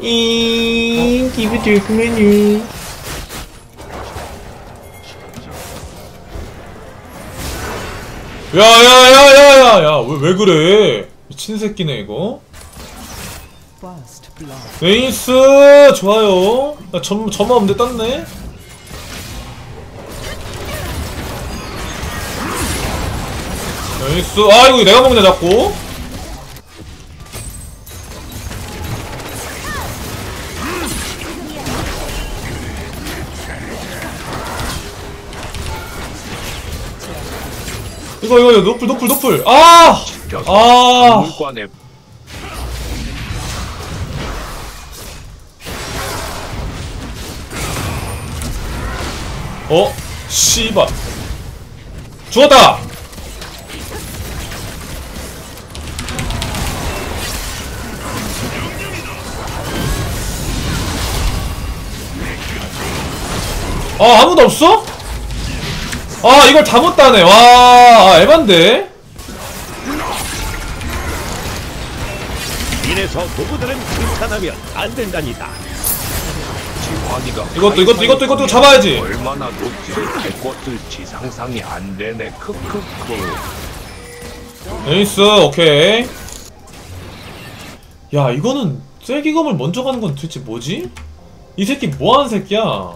잉 기분 좋구만요. 야야야야야야 왜, 왜 그래? 미친 새끼네 이거. nice 좋아요. 야, 점, 점 없는데 땄네. nice 아 이거 내가 먹냐 자꾸 이거 이거 이거 노플 노플 노플 아! 아 물관에 어? 씨발 죽었다! 아 아무도 없어? 아 이걸 다 못따네 와 아, 에반데? 이래서 부부들은 칭찬하면 안 된다니다. 이것도 이것도 이것도 이것도 잡아야지 얼마나 높이 갈 것들지 상상이 안 되네. 크크크. 에이스 오케이 야 이거는 쐐기검을 먼저 가는 건 도대체 뭐지? 이 새끼 뭐하는 새끼야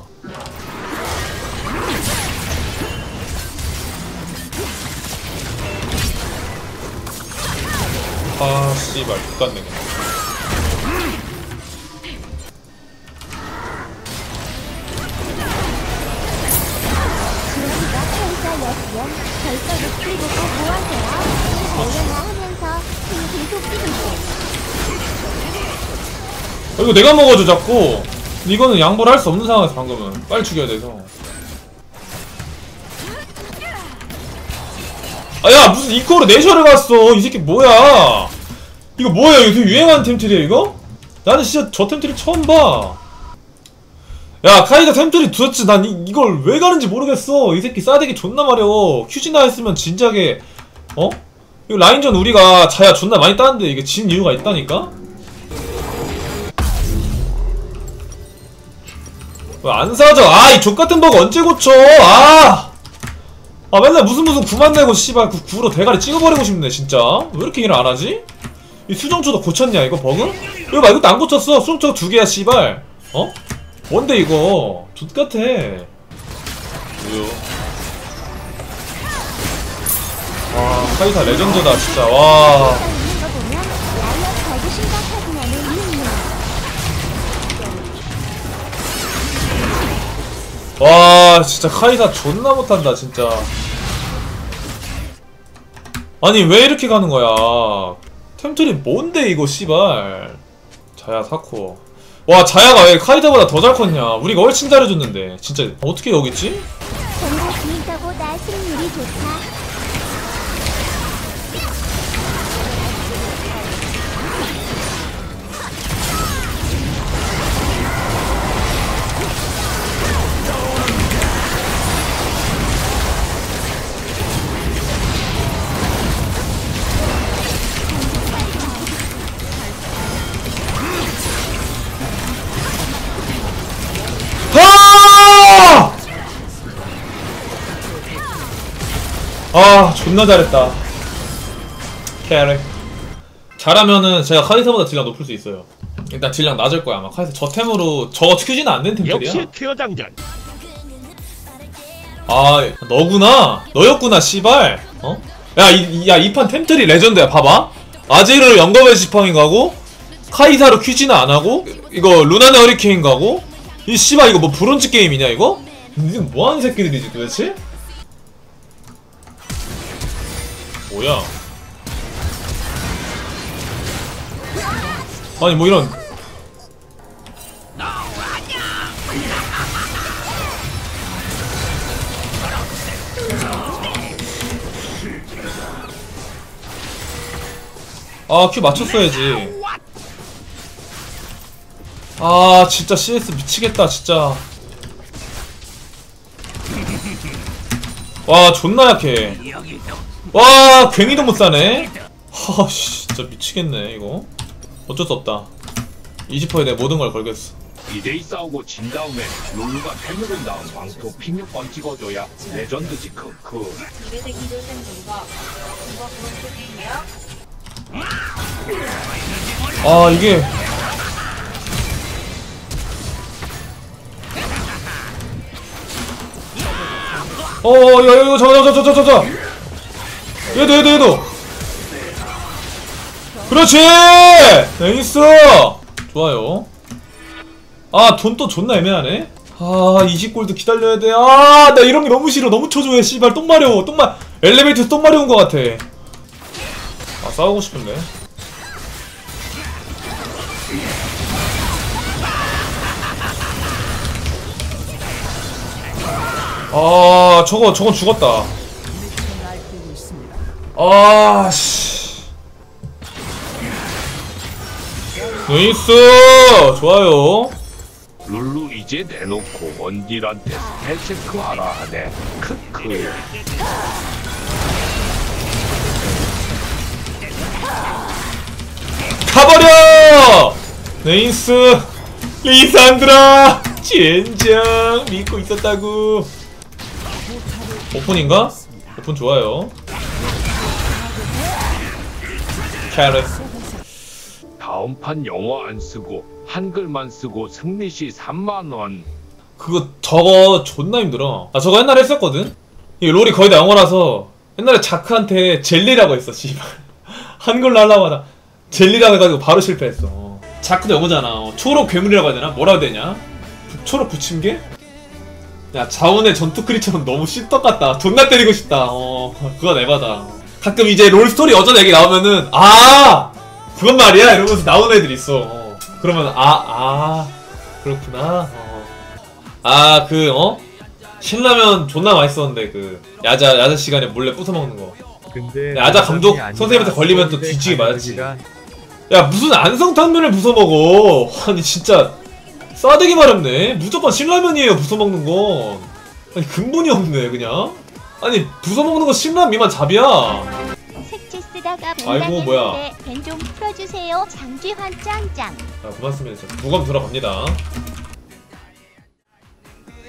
속 뛰고 있어. 아, 이거 내가 먹어줘 자꾸. 이거는 양보를 할 수 없는 상황에서 방금은. 빨리 죽여야 돼서 아 야 무슨 이코로 내셔를 갔어 이 새끼 뭐야 이거 뭐야 되게 유행하는 템트리야 이거? 나는 진짜 저 템트리 처음 봐 야 카이가 템트리 도대체 난 이, 이걸 왜 가는지 모르겠어 이 새끼 싸대기 존나 마려 큐지나 했으면 진작에 어? 이거 라인전 우리가 자야 존나 많이 따는데 이게 진 이유가 있다니까? 왜 안 사져? 아, 이 족같은 버그 언제 고쳐? 아! 아, 맨날 무슨 무슨 구만 내고, 씨발, 그 구로 대가리 찍어버리고 싶네, 진짜. 왜 이렇게 일을 안 하지? 이 수정초도 고쳤냐, 이거 버그? 이거 봐, 이것도 안 고쳤어. 수정초 두 개야, 씨발. 어? 뭔데, 이거? 족같아. 뭐요? 와, 카이사 레전드다, 진짜. 와. 와 진짜 카이사 존나 못한다 진짜. 아니 왜 이렇게 가는 거야? 템트리 뭔데 이거 씨발? 자야 사코 와 자야가 왜 카이사보다 더 잘 컸냐? 우리가 훨씬 잘해줬는데. 진짜 어떻게 여기 있지? 아 존나 잘했다 carry 잘하면은 제가 카이사보다 딜량 높을 수 있어요 일단 딜량 낮을 거야 아마 카이사 저 템으로 저거 안된 템들이야 역시 tier 장전. 아 너구나 너였구나 씨발 어? 야이 판 템트리 legend야 봐봐 아지르 영겁의 지팡이 가고 카이사로 Q진화 안 하고 이거 루난의 허리케인 가고 이 씨발 이거 뭐 브론즈 게임이냐 이거? 이게 뭐하는 새끼들이지 도대체? 뭐야? 아니 뭐 이런. 아큐 맞췄어야지. 아 진짜 CS 미치겠다 진짜. 와 존나 약해 와 괜히도 못사네. 하씨 진짜 미치겠네 이거. 어쩔 수 없다. 20%에 내 모든 걸 걸겠어. 2대2 싸우고 진 다음에 룰루가 패밀은 다음 왕토 핑육번 찍어줘야 레전드 지 크 크 아 이게. 어야 이거 잠깐 잠깐 잠깐 잠깐 얘도 얘도 얘도. 그렇지! nice! 좋아요. 아 돈 또 존나 애매하네. 아 20골드 기다려야 돼아 나 이런 게 너무 싫어. 너무 초조해 씨발. 똥 마려워. 똥마 엘리베이터 똥 마려운 것 같아. 아 싸우고 싶은데. 아 저거 저건 죽었다. 아씨. nice 좋아요. 룰루 이제 내놓고 원딜한테 spell check하라 하네. 크크. 가버려! nice 리산드라 젠장 믿고 있었다고 오픈인가? 오픈 좋아요 캐럿 다음 판 영어 안 쓰고 한글만 쓰고 승리시 3만원. 그거 저거 존나 힘들어. 아 저거 옛날에 했었거든? 이 롤이 거의 다 영어라서 옛날에 자크한테 젤리라고 했어 씨발. 한글로 하려고 하다 젤리라고 해가지고 바로 실패했어. 자크도 영어잖아. 어, 초록 괴물이라고 해야 되나? 뭐라고 해야 되냐? 부- 초록 부침개? 야 자원의 전투 크리처럼 너무 씹떡 같다. 존나 때리고 싶다. 어 그건 에바다 가끔 이제 롤 스토리 여전 얘기 나오면은 아 그건 말이야 이러면서 나오는 애들 있어 어. 그러면 아아 그렇구나 어. 아, 그, 어? 신라면 존나 맛있었는데, 그, 야자, 야자 시간에 몰래 부숴 먹는 거. 근데 야자 감독 선생님한테 걸리면 또 뒤지게 맞았지. 야, 무슨 안성탕면을 부숴 먹어. 아니, 진짜, 싸대기 마렵네. 무조건 신라면이에요, 부숴 먹는 건. 아니, 근본이 없네, 그냥. 아니, 부숴 먹는 거 신라면 미만 잡이야. 쓰다가 아이고, 뭐야. 벤좀 풀어주세요. 장쥐환 짱짱. 아, 고맙습니다. 무검 들어갑니다.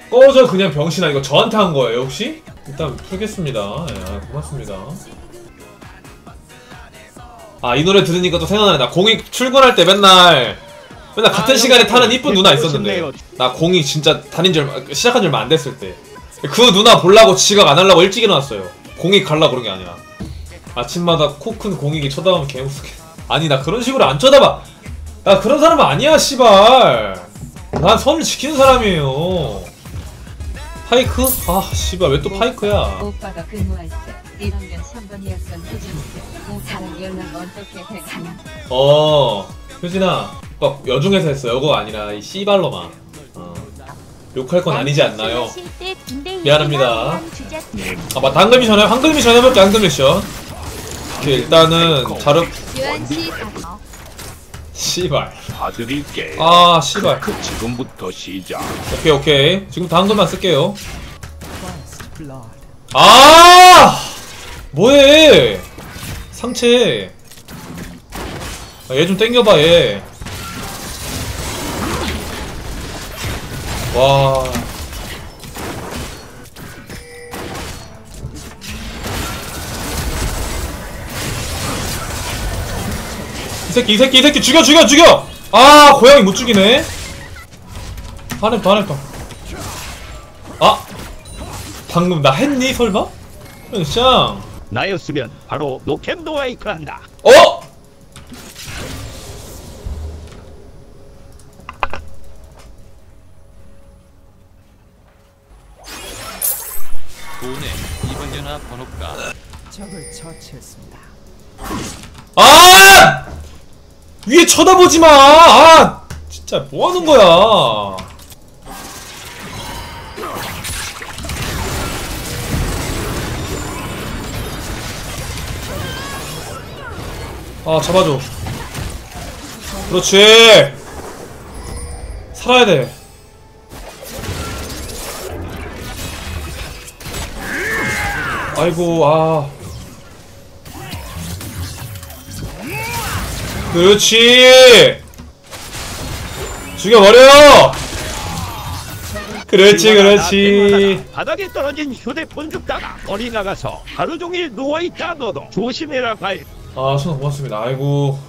꺼져, 그냥 병신아. 이거 저한테 한 거예요, 혹시? 일단 풀겠습니다. 예, 아, 고맙습니다. 아, 이 노래 들으니까 또 생각나네. 나 공익 출근할 때 맨날, 맨날 같은 시간에 타는 이쁜 누나 있었는데. 나 공익 진짜 다닌 지 얼마, 시작한 지 얼마 안 됐을 때. 그 누나 보려고 지각 안 하려고 일찍 일어났어요. 공익 가려고 그런 게 아니라. 아침마다 코 큰 공익이 쳐다보면 개무섭게. 아니, 나 그런 식으로 안 쳐다봐. 나 그런 사람 아니야, 씨발. 난 선을 지키는 사람이에요. 파이크? 아, 씨발, 왜 또 파이크야? 오빠가 근무할 때 1학년 3번이었던 효진인데 다른 연락 어떻게 되나 어, 효진아. 오빠 여중에서 했어. 여고 아니라, 이 씨발로마. 어. 욕할 건 아니지 않나요? 군대 미안합니다. 아, 맞다. 해. 한글 미션 해볼게, 한글 미션. 오케이, 일단은, 자르, 유한씨 씨발. 봐드릴게 아, 씨발. 지금부터 시작 오케이, 오케이. 지금부터 한글만 쓸게요. First blood. 아! 뭐해? 상체. 아, 얘 좀 땡겨봐, 얘. 와. 이 새끼, 이 새끼, 이 새끼, 죽여, 죽여, 죽여! 아, 고양이 못 죽이네. 화냅다, 화냅다. 아! 방금 나 했니, 설마? 쌍. 나였으면 바로 노캔도와이크 한다. 어? 적을 처치했습니다. 아! 위에 쳐다보지 마! 아! 진짜 뭐 하는 거야? 아, 잡아줘. 그렇지! 살아야 돼. 아이고, 아. 그렇지. 죽여버려! 그렇지 그렇지. 바닥에 떨어진 휴대폰 줍다가 머리 나가서 하루 종일 누워있다 너도 조심해라 과일. 아손 고맙습니다. 아이고.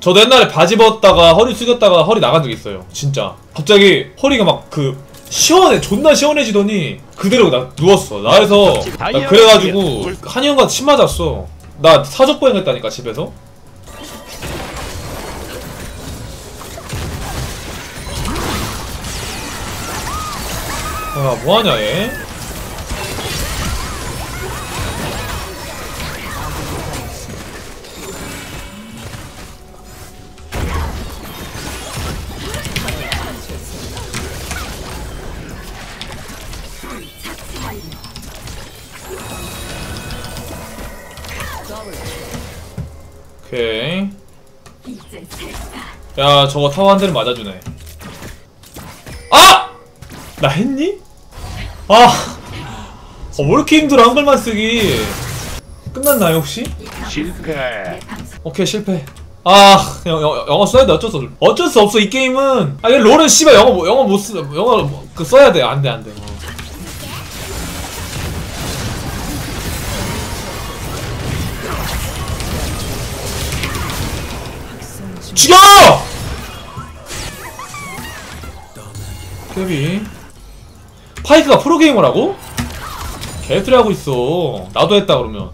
저도 옛날에 바지 벗다가 허리 숙였다가 허리 나간 적 있어요. 진짜. 갑자기 허리가 막 그 시원해 존나 시원해지더니 그대로 나 누웠어. 나에서 나 그래가지고 한의원가 침 맞았어. 나 사족 보행 했다니까 집에서. 아 뭐하냐 얘 야 저거 타워 한 대를 맞아주네 아! 나 했니? 아! 어, 왜 이렇게 힘들어 한글만 쓰기 끝났나요 혹시? 실패. 오케이 실패 아 영, 영, 영어 써야 돼 어쩔 수 없어 어쩔 수 없어 이 게임은 아니 롤은 씨발 영어 못- 영어 못 쓰, 영어 뭐- 그 써야 돼 안돼 안돼 어. 죽여! 데비 파이크가 프로게이머라고? 개소리 하고 있어 나도 했다 그러면 어,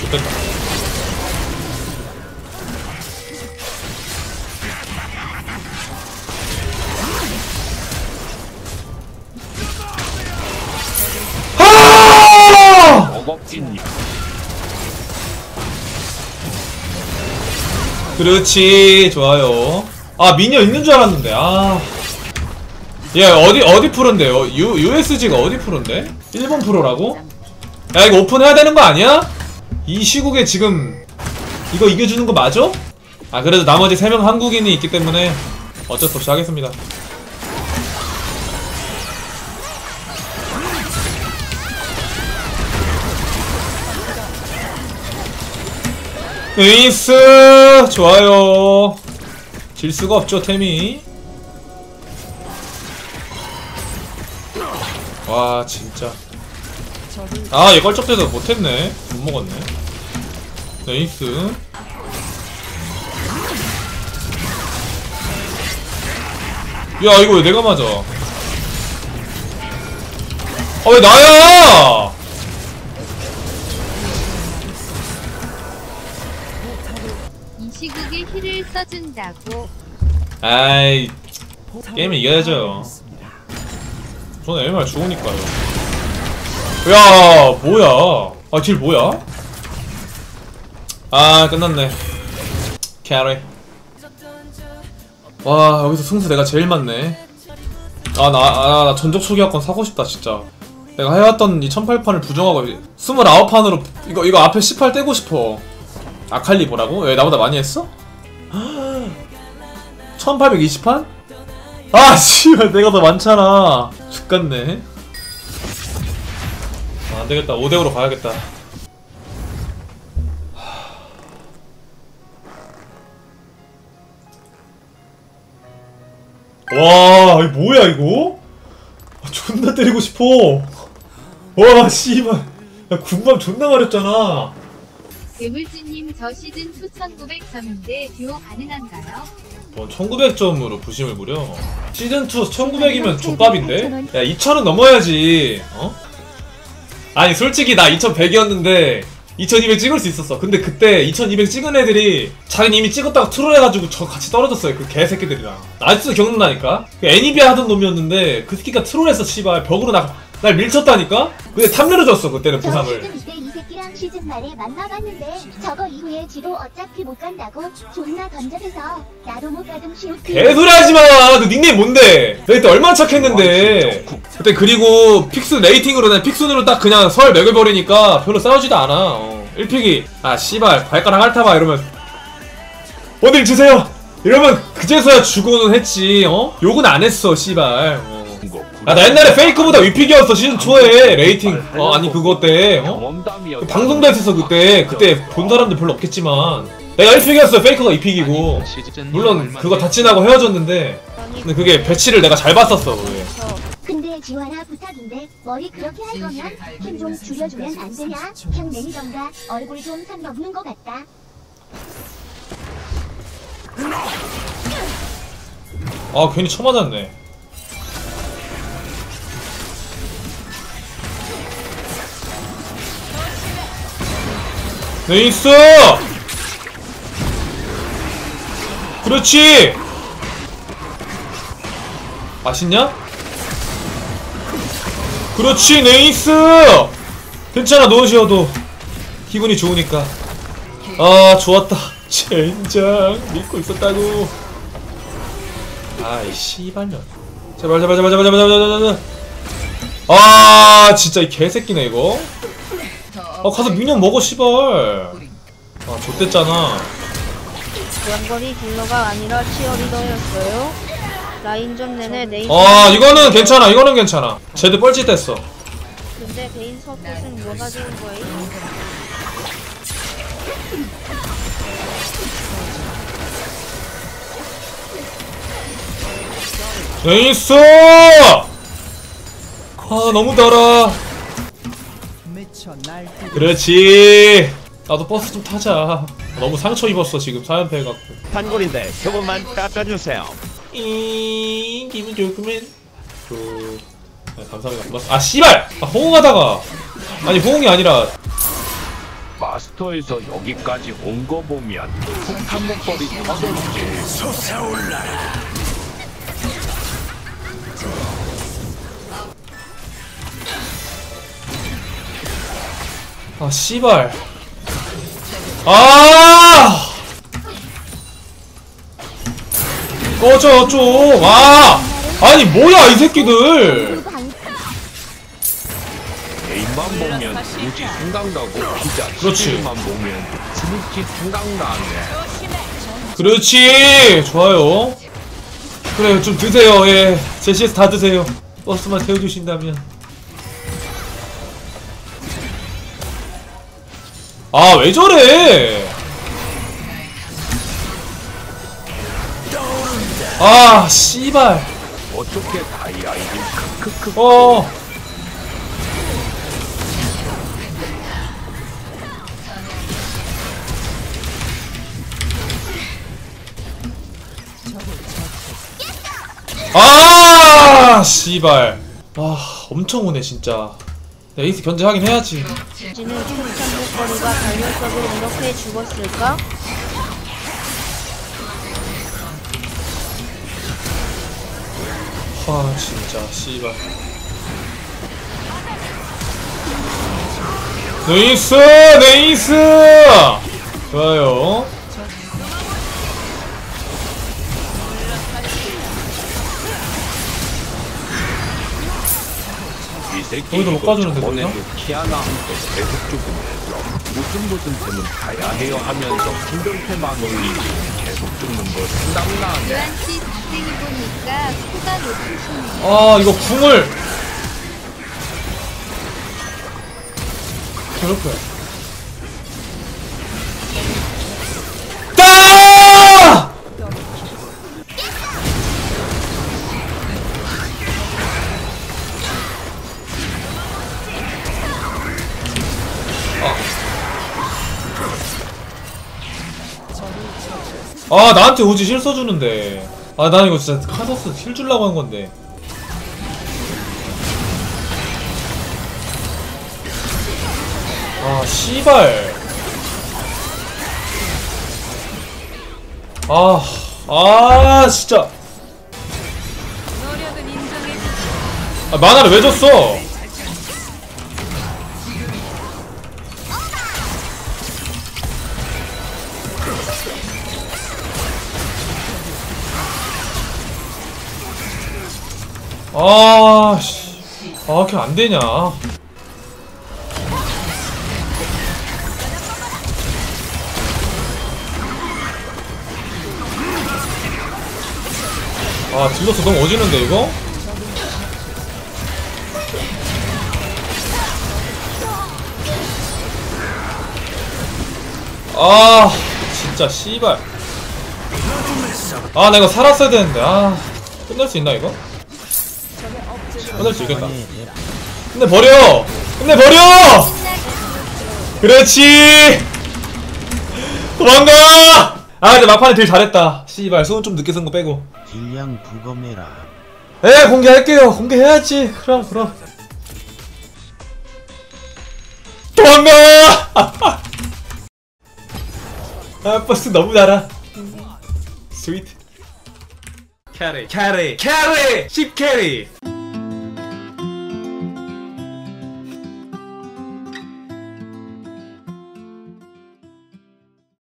좋겠다. 그렇지 좋아요 아 미니어 있는 줄 알았는데 아얘 어디 어디 프로인데요 U, USG가 어디 프로인데? 일본 프로라고? 야 이거 오픈해야 되는 거 아니야? 이 시국에 지금 이거 이겨주는 거 맞아? 아 그래도 나머지 3명 한국인이 있기 때문에 어쩔 수 없이 하겠습니다 에이스! 좋아요. 질 수가 없죠 템이. 와 진짜. 아얘 껄쩍대서 못했네. 못 먹었네. 에이스. 야 이거 왜 내가 맞아? 아 왜 나야 시국에 heal을 써준다고 아이 게임은 이겨야죠. 저는 MR 좋으니까요. 야, 뭐야? 아, 딜 뭐야? 아, 끝났네. carry. 와, 여기서 승수 내가 제일 많네. 아, 나, 아, 나 전적 초기화권 사고 싶다, 진짜. 내가 해왔던 이 1008판을 부정하고 29판으로 이거 이거 앞에 18 떼고 싶어. 아칼리 보라고? 왜 나보다 많이 했어? 1820판? 아 씨발 내가 더 많잖아 죽겠네 아, 안 되겠다 5대5로 가야겠다 와 이거 뭐야 이거? 아, 존나 때리고 싶어 와 씨발 야 군밤 존나 마렵잖아 괴물주님 저 시즌 2900점인데 듀오 가능한가요? 뭐 1900점으로 부심을 부려 시즌2 1900이면 족밥인데? 야 2000은 넘어야지 어? 아니 솔직히 나 2100이었는데 2200 찍을 수 있었어 근데 그때 2200 찍은 애들이 자기는 이미 찍었다가 트롤 해가지고 저 같이 떨어졌어요 그 개새끼들이랑 아직도 기억난다니까 그 애니비아 하던 놈이었는데 그 새끼가 트롤해서 씨발 벽으로 나, 날 밀쳤다니까? 근데 탐내려 줬어 그때는 저 부상을 시즌 이때 말에 만나봤는데 저거 이후에 지도 어차피 못 간다고 존나 던져대서 나도 못 가dım 시우트 개소리 하지 마! 너 닉네임 뭔데? 너 그때 얼마나 착했는데? 그때 그리고 픽스 레이팅으로 난 픽순으로 딱 그냥 설 매겨버리니까 별로 싸우지도 않아. 어. 1픽이 아 씨발 발가락 핥아봐 이러면. 어딜 주세요! 이러면 그제서야 주고는 했지 어? 욕은 안 했어 씨발. 어. 거 아, 나 옛날에 페이크보다 위픽이었어, 시즌 초에. 레이팅. 어, 아니, 그거 때. 어? 경험담이었 방송도 했었어, 그때. 그때 본 사람들 별로 없겠지만. 내가 1픽이었어, 페이크가 2픽이고. 물론, 그거 다 지나고 헤어졌는데. 근데 그게 배치를 내가 잘 봤었어, 그게. 근데 지환아 부탁인데 머리 그렇게 할 거면 힘좀 줄여주면 안 되냐? 그냥 내리던가 얼굴 좀산 넘는 것 같다. 아, 괜히 쳐맞았네. nice! 그렇지! 맛있냐? 그렇지 nice! 괜찮아 노시어도. 기분이 좋으니까. 아 좋았다. 젠장. 믿고 있었다고. 아이 씨발년. 제발 제발 제발 제발 제발 제발 제발. 아 진짜 이 개새끼네 이거. 어 가서 미니언 먹어 씨발 아 좆됐잖아 원거리 딜러가 아니라 치어리더였어요. 라인전 내내 네이트. 아 이거는 괜찮아 이거는 괜찮아 쟤도 뻘짓했어 근데 베인 서폿은 뭐가 좋은 거예요? 에이스 아 너무 달아 그렇지. 나도 버스 좀 타자. 너무 상처 입었어 지금 사연패 해갖고. 단골인데 조금만 깎아주세요. 이 기분 좋구만 그 네, 감사합니다. 고맙습니다. 아 씨발! 아, 호응하다가. 아니 호응이 아니라. 마스터에서 여기까지 온 거 보면 폭탄 목걸이 터졌지 아 씨발. 아! 꺼져 좀아! 아니 뭐야 이 새끼들. 게임만 보면 스무지 생각나고 피자 그렇지. 만 보면 스무지 생각나네. 그렇지. 좋아요. 그래 좀 드세요. 예. 제시에서 다 드세요. 버스만 태워주신다면 아 왜 저래 아 씨발 어떻게 다이아이를 크크크 어 아, 씨발. 아, 엄청 오네, 진짜. 내 에이스 견제하긴 해야지. 지는 폭탄 목걸이가 발열적으로 이렇게 죽었을까? 아, 진짜, 씨발. 네이스! 네이스! 좋아요. 거기도 못 가주는데, 저번에도 그냥? 키아나한테 계속 죽으면서 무슨 무슨 템은 가야 해요 하면서 신경패만 올리고 계속 죽는 거 생각나네 씨 닭쟁이 보니까 코가 높으시네. 아, 이거 궁을. 그렇구나. 아 나한테 오지 실 써주는데. 아 난 이거 진짜 카서스 실 줄라고 한 건데. 아 씨발. 아, 아 진짜. 아 만화를 왜 줬어 아, 씨. 아, 걔 안 되냐. 아, 딜러서 너무 어지는데, 이거? 아, 진짜, 씨발. 아, 내가 살았어야 되는데, 아. 끝날 수 있나, 이거? 끝낼 수 있겠다 끝내 버려! 끝내 버려! 그렇지! 도망가! 아 근데 막판에 딜 잘했다 씨발 수은 좀 늦게 쓴 거 빼고 딜량 부검해라. 에 공개할게요 공개해야지 그럼 그럼 도망가! 아 버스 너무 달아 스위트 캐리 캐리 캐리 10 캐리